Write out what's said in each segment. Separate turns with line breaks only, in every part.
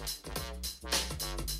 Thank you.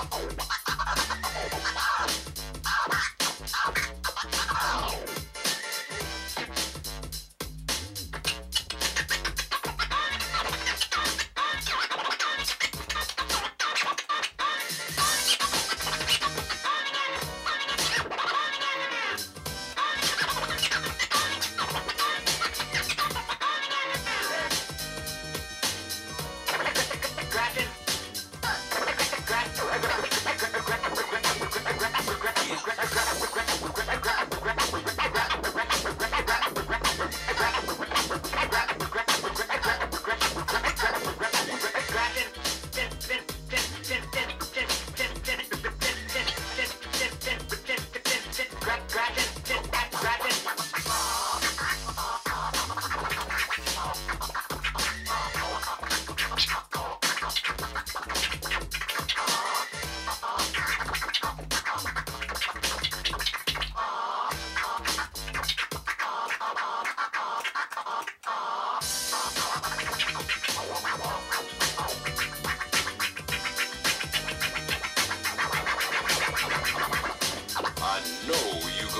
Oh,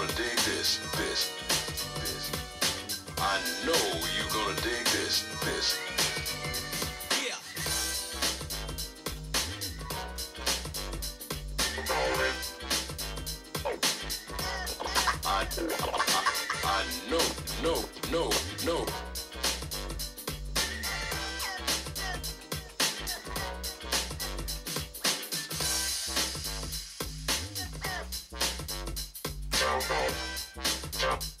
melody. Stop. Stop.